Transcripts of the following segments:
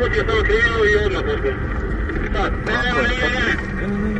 coche estaba quedado y Está. Está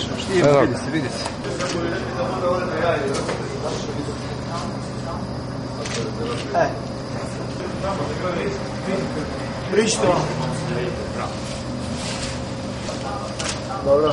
ništa. Vidi se, vidi se. E. Pričite vam. Dobro.